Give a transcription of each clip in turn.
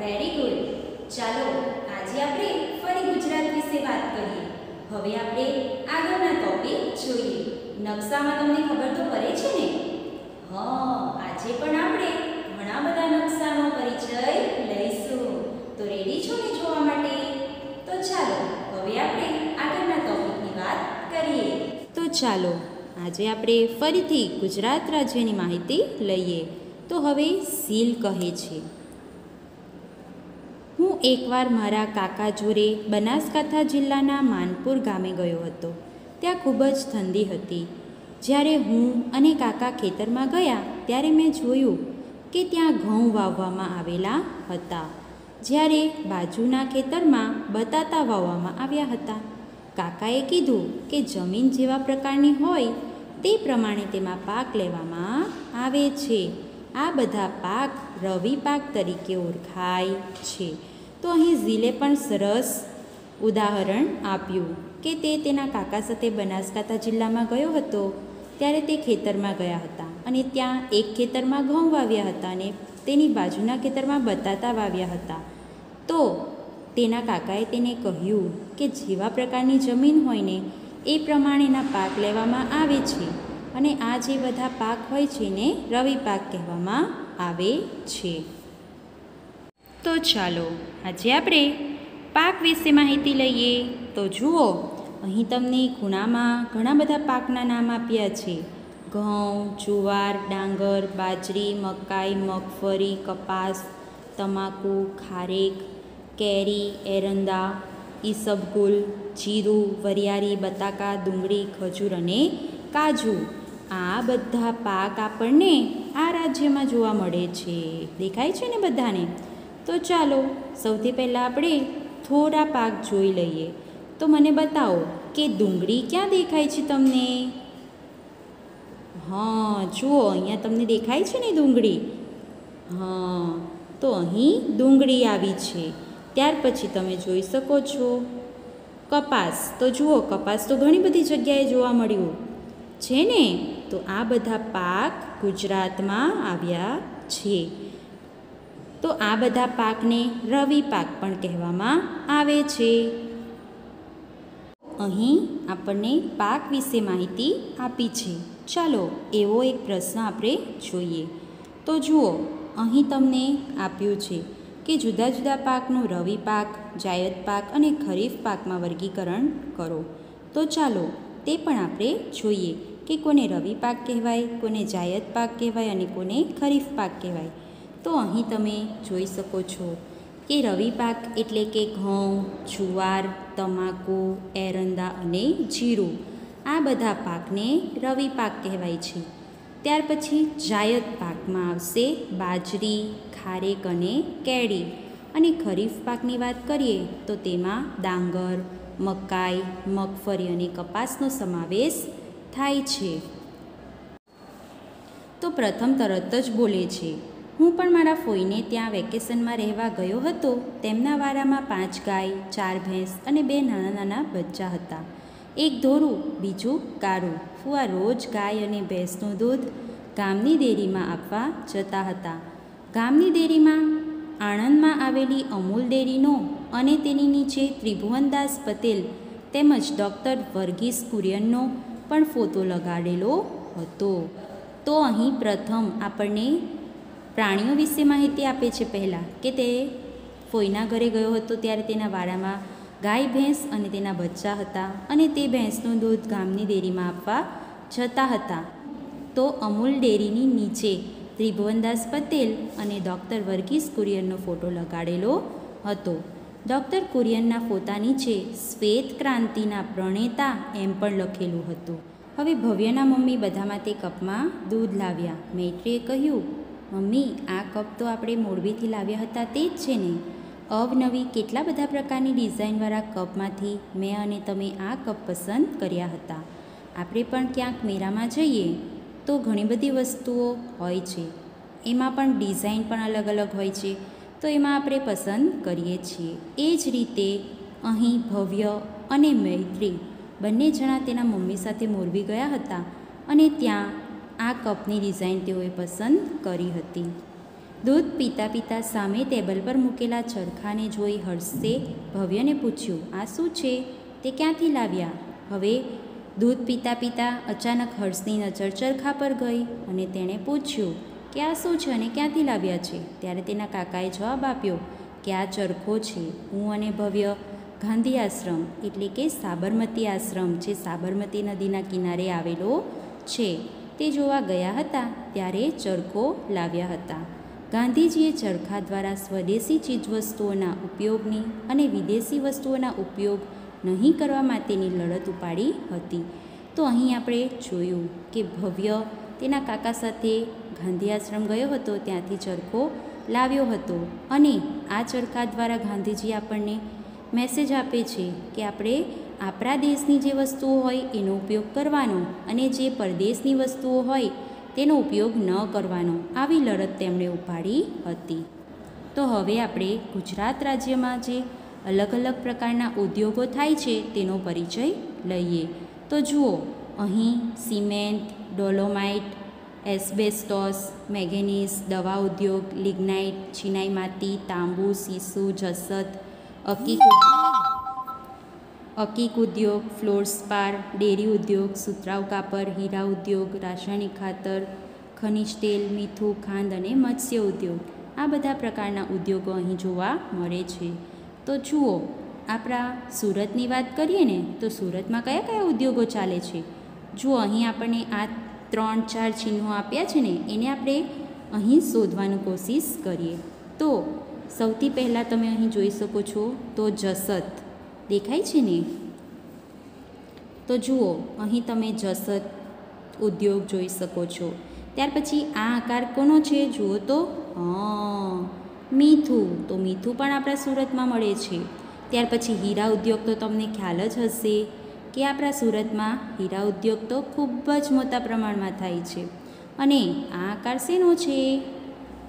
Very good ચાલો, આજે આપણે ફરી ગુજરાત વિશે વાત કરીએ. હવે આપણે આગળના ટોપિક જોઈએ. નકશામાં તમને ખબર તો પડે છે ને? હા, આજે પણ આપણે ઘણા બધા નકશાનો પરિચય લઈશું. તો રેડી છો ને જોવા માટે? તો ચાલો, હવે આપણે આગળના ટોપિકની વાત કરીએ. તો ચાલો, આજે આપણે ફરીથી ગુજરાત રાજ્યની માહિતી લઈએ. તો હવે સીલ કહે છે. એકવાર મારા કાકા જોડે બનાસકાંઠા જિલ્લાના માનપુર ગામે ગયો હતો. ત્યાં ખૂબ જ ઠંડી હતી. જ્યારે હું અને કાકા ખેતરમાં ગયા ત્યારે મેં જોયું કે ત્યાં ઘઉં વાવવામાં આવેલા હતા. જ્યારે બાજુના ખેતરમાં બટાટા વાવવામાં આવ્યા હતા. કાકાએ કીધું કે જમીન જેવા પ્રકારની હોય તે પ્રમાણે તેમાં પાક લેવામાં આવે છે. આ બધા પાક રવિ પાક તરીકે ઓળખાય છે. તો અહીં ઝીલે પણ સરસ ઉદાહરણ આપ્યું કે તે તેના કાકા સાથે બનાસકાંઠા જિલ્લામાં ગયો હતો, ત્યારે તે ખેતરમાં ગયા હતા અને ત્યાં એક ખેતરમાં ઘઉં વાવ્યા હતા અને તેની બાજુના ખેતરમાં બટાટા વાવ્યા હતા. તો તેના કાકાએ તેને કહ્યું કે જેવા પ્રકારની જમીન હોય ને, એ પ્રમાણેના પાક લેવામાં આવે છે અને આ જે બધા પાક હોય છે ને રવિ પાક કહેવામાં આવે છે. તો ચાલો, આજે આપણે પાક વિશે માહિતી લઈએ. તો જુઓ, અહીં તમને ખૂણામાં ઘણા બધા પાકના નામ આપ્યા છે. ઘઉં, જુવાર, ડાંગર, બાજરી, મકાઈ, મગફળી, કપાસ, તમાકુ, ખારેક, કેરી, એરંદા, ઈસબગુલ, જીરું, વરિયાળી, બટાકા, ડુંગળી, ખજૂર અને કાજુ. આ બધા પાક આપણને આ રાજ્યમાં જોવા મળે છે. દેખાય છે ને બધાને? તો ચાલો, સૌથી પહેલાં આપણે થોડા પાક જોઈ લઈએ. તો મને બતાવો કે ડુંગળી ક્યાં દેખાય છે તમને? હા, જુઓ, અહીંયા તમને દેખાય છે ને ડુંગળી? હા, તો અહીં ડુંગળી આવી છે. ત્યાર પછી તમે જોઈ શકો છો કપાસ. તો જુઓ, કપાસ તો ઘણી બધી જગ્યાએ જોવા મળ્યું છે ને? તો આ બધા પાક ગુજરાતમાં આવ્યા છે. તો આ બધા પાકને રવિ પાક પણ કહેવામાં આવે છે. અહીં આપણને પાક વિશે માહિતી આપી છે. ચાલો એવો એક પ્રશ્ન આપણે જોઈએ. તો જુઓ, અહીં તમને આપ્યું છે કે જુદા જુદા પાકનું રવિ પાક, જાયદ પાક અને ખરીફ પાકમાં વર્ગીકરણ કરો. તો ચાલો તે પણ આપણે જોઈએ કે કોને રવિ પાક કહેવાય, કોને જાયદ પાક કહેવાય અને કોને ખરીફ પાક કહેવાય. તો અહીં તમે જોઈ શકો છો કે રવિ પાક એટલે કે ઘઉં, જુવાર, તમાકુ, એરંદા અને જીરું આ બધા પાકને રવિ પાક કહેવાય છે. ત્યાર પછી જાયદ પાકમાં આવશે બાજરી, ખારેક અને કેળી. અને ખરીફ પાકની વાત કરીએ તો તેમાં ડાંગર, મકાઈ, મગફળી અને કપાસનો સમાવેશ થાય છે. તો પ્રથમ તરત જ બોલે છે. હું પણ મારા ફોઈને ત્યાં વેકેશનમાં રહેવા ગયો હતો. તેમના વાડામાં પાંચ ગાય, ચાર ભેંસ અને બે નાના નાના બચ્ચા હતા. એક ધોરું, બીજું કારું. ફુવા રોજ ગાય અને ભેંસનું દૂધ ગામની ડેરીમાં આપવા જતા હતા. ગામની ડેરીમાં આણંદમાં આવેલી અમૂલ ડેરીનો અને તેની નીચે ત્રિભુવનદાસ પટેલ તેમજ ડૉક્ટર વર્ગીસ કુરિયનનો પણ ફોટો લગાડેલો હતો. તો અહીં પ્રથમ આપણને પ્રાણીઓ વિશે માહિતી આપે છે પહેલાં કે તે ફોઈના ઘરે ગયો હતો ત્યારે તેના વાડામાં ગાય, ભેંસ અને તેના બચ્ચા હતા અને તે ભેંસનું દૂધ ગામની ડેરીમાં આપવા જતા હતા. તો અમૂલ ડેરીની નીચે ત્રિભુવનદાસ પટેલ અને ડૉક્ટર વર્ગીસ કુરિયનનો ફોટો લગાડેલો હતો. ડૉક્ટર કુરિયનના ફોટા નીચે શ્વેત ક્રાંતિના પ્રણેતા એમ પણ લખેલું હતું. હવે ભવ્યના મમ્મી બધા માટે કપમાં દૂધ લાવ્યા. મૈત્રીએ કહ્યું મમ્મી, આ કપ તો આપણે મોરબીથી લાવ્યા હતા તે જ છે ને. અવનવી કેટલા બધા પ્રકારની ડિઝાઇનવાળા કપમાંથી મેં અને તમે આ કપ પસંદ કર્યા હતા. આપણે પણ ક્યાંક મેળામાં જઈએ તો ઘણી બધી વસ્તુઓ હોય છે. એમાં પણ ડિઝાઇન પણ અલગ અલગ હોય છે. તો એમાં આપણે પસંદ કરીએ છીએ. એ જ રીતે અહીં ભવ્ય અને મૈત્રી બંને જણા તેના મમ્મી સાથે મોરબી ગયા હતા અને ત્યાં આ કપની ડિઝાઇન તેઓએ પસંદ કરી હતી. દૂધ પીતા પીતા સામે ટેબલ પર મૂકેલા ચરખાને જોઈ હર્ષે ભવ્યને પૂછ્યું, આ શું છે? તે ક્યાંથી લાવ્યા હવે દૂધ પીતા પીતા અચાનક હર્ષની નજર ચરખા પર ગઈ અને તેણે પૂછ્યું, કે આ શું છે અને ક્યાંથી લાવ્યા છે ત્યારે તેના કાકાએ જવાબ આપ્યો, કે આ ચરખો છે. હું અને ભવ્ય ગાંધી આશ્રમ, એટલે કે સાબરમતી આશ્રમ, જે સાબરમતી નદીના કિનારે આવેલો છે. તે જોવા ગયા હતા ત્યારે ચરખો લાવ્યા હતા. ગાંધીજીએ ચરખા દ્વારા સ્વદેશી ચીજવસ્તુઓના ઉપયોગની અને વિદેશી વસ્તુઓના ઉપયોગ નહીં કરવા માટેની લડત ઉપાડી હતી. તો અહીં આપણે જોયું કે ભવ્ય તેના કાકા સાથે ગાંધી આશ્રમ ગયો હતો, ત્યાંથી ચરખો લાવ્યો હતો અને આ ચરખા દ્વારા ગાંધીજી આપણને મેસેજ આપે છે કે આપણે આપણા દેશની જે વસ્તુઓ હોય એનો ઉપયોગ કરવાનો અને જે પરદેશની વસ્તુઓ હોય તેનો ઉપયોગ ન કરવાનો, આવી લડત તેમણે ઉપાડી હતી. તો હવે આપણે ગુજરાત રાજ્યમાં જે અલગ અલગ પ્રકારના ઉદ્યોગો થાય છે તેનો પરિચય લઈએ. તો જુઓ, અહીં સિમેન્ટ, ડોલોમાઇટ, એસ્બેસ્ટોસ મેગેનિસ દવા ઉદ્યોગ, લિગ્નાઇટ ચિનાઈ માટી, તાંબુ, સીસુ જસત અકીક અકીક ઉદ્યોગ, ફ્લોર સ્પાર, ડેરી ઉદ્યોગ, સુતરાઉ કાપડ હીરા ઉદ્યોગ, રાસાયણિક ખાતર, ખનિજ તેલ, મીઠું, ખાંડ અને મત્સ્ય ઉદ્યોગ. આ બધા પ્રકારના ઉદ્યોગો અહીં જોવા મળે છે. તો જુઓ, આપણા સુરતની વાત કરીએ ને, તો સુરતમાં કયા કયા ઉદ્યોગો ચાલે છે? જુઓ, અહીં આપણને આ ત્રણ ચાર ચિહ્નો આપ્યા છે ને, એને આપણે અહીં શોધવાનું કોશિશ કરીએ. તો, સૌથી પહેલાં તમે અહીં જોઈ શકો છો, તો જસત. દેખાય છે ને? તો જુઓ, અહીં તમે જસત ઉદ્યોગ જોઈ શકો છો. ત્યાર પછી આ આકાર કોનો છે? જુઓ તો મીઠું. તો મીઠું પણ આપણા સુરતમાં મળે છે. ત્યાર પછી હીરા ઉદ્યોગ તો તમને ખ્યાલ જ હશે કે આપણા સુરતમાં હીરા ઉદ્યોગ તો ખૂબ જ મોટા પ્રમાણમાં થાય છે. અને આ આકાર શેનો છે?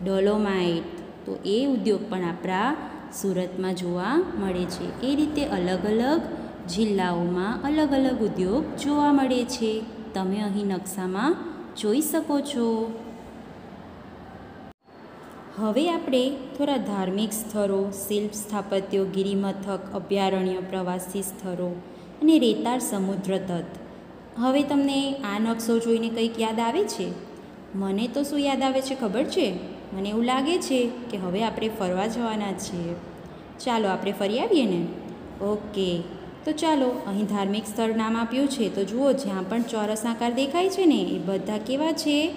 ડોલોમાઇટ. તો એ ઉદ્યોગ પણ આપણા સુરતમાં જોવા મળે છે. એ રીતે અલગ અલગ જિલ્લાઓમાં અલગ અલગ ઉદ્યોગ જોવા મળે છે. તમે અહીં નકશામાં જોઈ શકો છો. હવે આપણે થોડા ધાર્મિક સ્થળો, શિલ્પ સ્થાપત્યો, ગિરિમથક, અભયારણ્ય, પ્રવાસી સ્થળો અને રેતાળ સમુદ્ર તટ. હવે તમને આ નકશો જોઈને કંઈક યાદ આવે છે? મને તો શું યાદ આવે છે ખબર છે? મને એવું લાગે છે કે હવે આપણે ફરવા જવાના છીએ. ચાલો આપણે ફરી આવીએ ને? ઓકે. તો ચાલો, અહીં ધાર્મિક સ્થળ નામ આપ્યું છે. તો જુઓ, જ્યાં પણ ચોરસ આકાર દેખાય છે ને, એ બધા કેવા છે?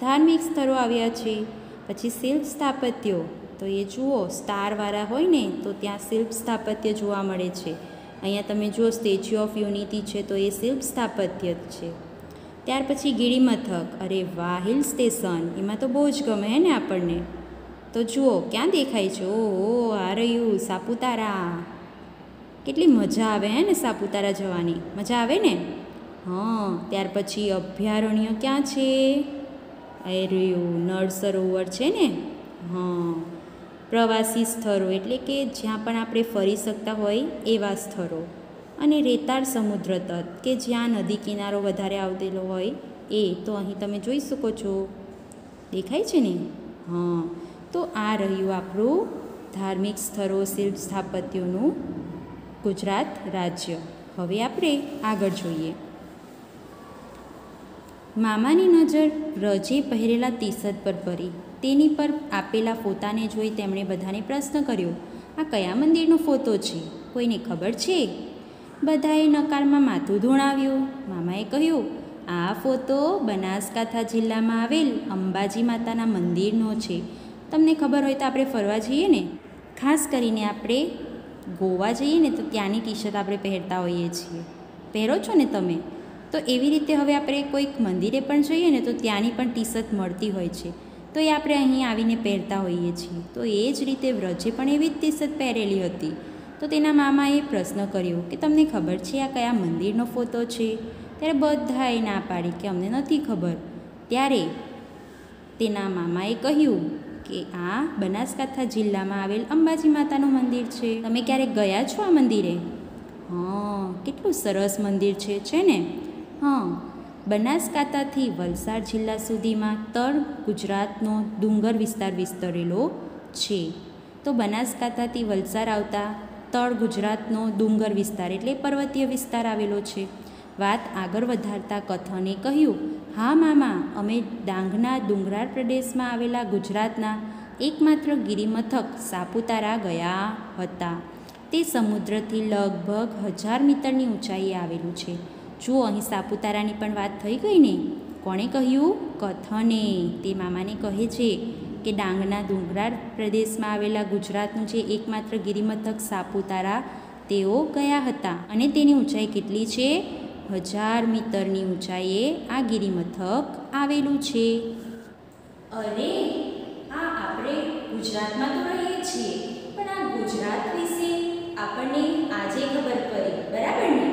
ધાર્મિક સ્થળો આવ્યા છે. પછી શિલ્પ સ્થાપત્યો. તો એ જુઓ, સ્ટારવાળા હોય ને, તો ત્યાં શિલ્પ સ્થાપત્ય જોવા મળે છે. અહીંયા તમે જુઓ, સ્ટેચ્યુ ઓફ યુનિટી છે, તો એ શિલ્પ સ્થાપત્ય જ છે. ત્યાર પછી ગિરિમથક. અરે વાહ, હિલ સ્ટેશન. એમાં તો બહુ જ ગમે હે ને આપણને. તો જુઓ, ક્યાં દેખાય છે? ઓહો આ રહ્યું સાપુતારા. કેટલી મજા આવે હે ને સાપુતારા જવાની. મજા આવે ને? હં, ત્યાર પછી અભયારણ્ય ક્યાં છે? એ રહ્યું નળ સરોવર છે ને? હં. પ્રવાસી સ્થળો એટલે કે જ્યાં પણ આપણે ફરી શકતા હોય એવા સ્થળો. અને રેતાળ સમુદ્ર તટ, કે જ્યાં નદી કિનારો વધારે આવેલો હોય, એ તો અહીં તમે જોઈ શકો છો. દેખાય છે ને? હા. તો આ રહ્યું આપણું ધાર્મિક સ્થળો, શિલ્પ સ્થાપત્યોનું ગુજરાત રાજ્ય. હવે આપણે આગળ જોઈએ. મામાની નજર રજે પહેરેલા તીસદ પર પડી. તેની પર આપેલા ફોટાને જોઈ તેમણે બધાને પ્રશ્ન કર્યો, આ કયા મંદિરનો ફોટો છે? કોઈને ખબર છે? બધાએ નકારમાં માથું ધૂણાવ્યું. મામાએ કહ્યું, આ ફોટો બનાસકાંઠા જિલ્લામાં આવેલ અંબાજી માતાના મંદિરનો છે. તમને ખબર હોય તો આપણે ફરવા જઈએ ને? ખાસ કરીને આપણે ગોવા જઈએ ને તો ત્યાંની ટી શર્ટ આપણે પહેરતા હોઈએ છીએ. પહેરો છો ને તમે? તો એવી રીતે હવે આપણે કોઈક મંદિરે પણ જઈએ ને તો ત્યાંની પણ ટી શર્ટ મળતી હોય છે. તો એ આપણે અહીં આવીને પહેરતા હોઈએ છીએ. તો એ જ રીતે વ્રજે પણ એવી જ ટી શર્ટ પહેરેલી હતી. તો તેના મામાએ પ્રશ્ન કર્યો કે તમને ખબર છે આ કયા મંદિરનો ફોટો છે? ત્યારે બધાએ ના પાડી કે અમને નથી ખબર. ત્યારે તેના મામાએ કહ્યું કે આ બનાસકાંઠા જિલ્લામાં આવેલ અંબાજી માતાનું મંદિર છે. તમે ક્યારેક ગયા છો આ મંદિરે? હા, કેટલું સરસ મંદિર છે છે ને? હા, બનાસકાંઠાથી વલસાડ જિલ્લા સુધીમાં તળ ગુજરાતનો ડુંગર વિસ્તાર વિસ્તરેલો છે. તો બનાસકાંઠાથી વલસાડ આવતા તળ ગુજરાતનો ડુંગર વિસ્તાર એટલે પર્વતીય વિસ્તાર આવેલો છે. વાત આગળ વધારતા કથને કહ્યું, હા મામા, અમે ડાંગના ડુંગરાળ પ્રદેશમાં આવેલા ગુજરાતના એકમાત્ર ગિરિમથક સાપુતારા ગયા હતા. તે સમુદ્રથી લગભગ હજાર મીટરની ઊંચાઈએ આવેલું છે. જુઓ, અહીં સાપુતારાની પણ વાત થઈ ગઈ ને? કોણે કહ્યું, કથને. તે મામાને કહે છે કે ડાંગના ડુંગરાળ પ્રદેશમાં આવેલા ગુજરાતનું જે એકમાત્ર ગિરિમથક સાપુતારા, તેઓ ગયા હતા અને તેની ઊંચાઈ કેટલી છે? હજાર મીટરની ઊંચાઈએ આ ગિરિમથક આવેલું છે. અરે, આ આપણે ગુજરાતમાં તો રહીએ છીએ, પણ આ ગુજરાત વિશે આપણને આજે ખબર પડી, બરાબર ને?